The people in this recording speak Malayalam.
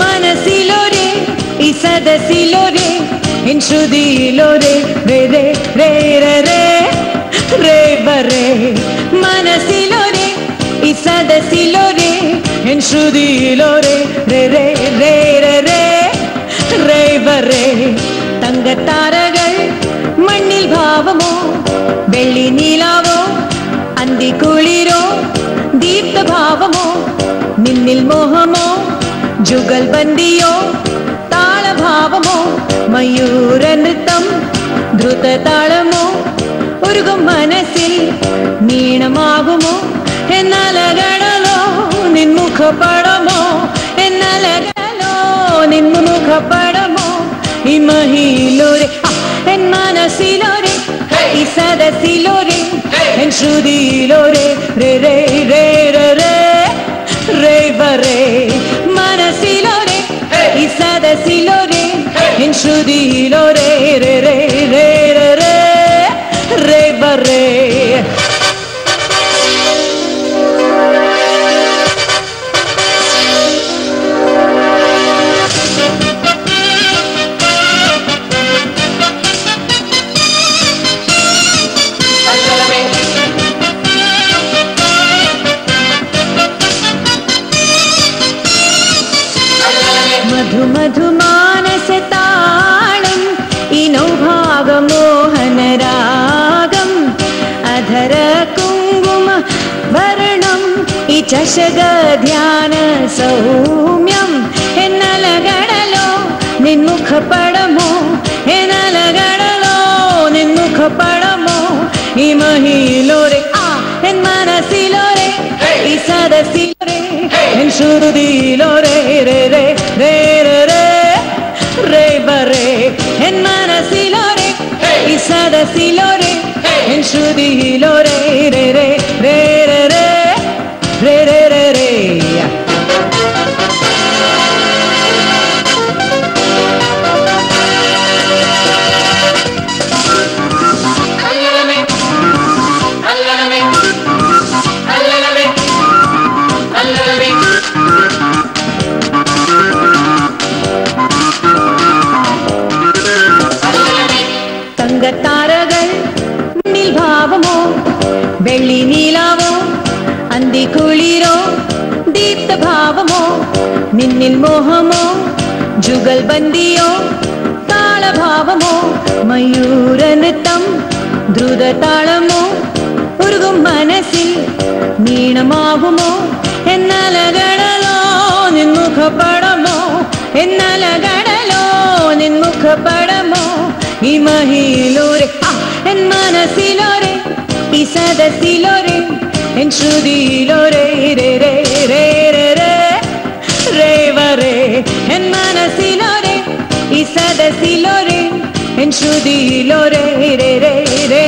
மனசிலோரே இசதசிலோரே என் ஸ்ருதியிலோரே ரே ரே ரே ரே ரே ரே வரே மனசிலோரே இசதசிலோரே என் ஸ்ருதியிலோரே ரே ரே ரே ரே ரே ரே வரே தங்க தாரகள் மண்ணில் பாவமோ வெள்ளி நீலாவோ அந்தி குளிரோ தீப்த பாவமோ നിന്നിൽ മോഹമോ जुगल्बन्दियो तालभावमो मयूरनृत्तं ധൃതതാളമോ ഉരുകും മനസ്സിൽ നീണമാകുമോ എന്നലകളോ നിൻമുഖപടമോ എന്നലകളോ നിൻമുഖപടമോ ഈ മഹിയിലൊരു എൻ മനസ്സിലൊരു ഈ സദസ്സിലൊരു എൻ ശ്രുതിയിലൊരു രേ രേ രേ 是的了。वर्णम् इचषग ध्यान सौम्यम् हिन्नलगडलो निन्मुख पडमो हिन्नलगडलो निन्मुख पडमो इमहिलोरे आ हिन्मनसिलोरे इसदसिलोरे हिन्शुरुदिलोरे रे रे रे रे रे रे बरे हिन्मनसिलोरे इसदसिलोरे हिन्शुदिलोरे रे रे വെള്ളി നീലാവോ? അന്തിക്കുളിരോ ദീപ്തഭാവമോ? നിന്നിൽ മോഹമോ? ജുഗൽബന്ദിയോ താളഭാവമോ? മയൂര നൃത്തം? ദ്രുതതാളമോ? ഉരുകും മനസ്സിൽ നീണമാകുമോ എന്നലകടലോ നിൻമുഖപടമോ? എന്നലകടലോ നിൻമുഖപടമോ? ഈ മഹിയിലൂരെ എൻ മനസ്സിലോരെ பிசதத்திலொரே என் ஸ்ருதியிலொரே ரே ரே ரே ரே ரே ரேவரே என் மனசிலொரே இசதத்திலொரே என் ஸ்ருதியிலொரே ரே ரே ரே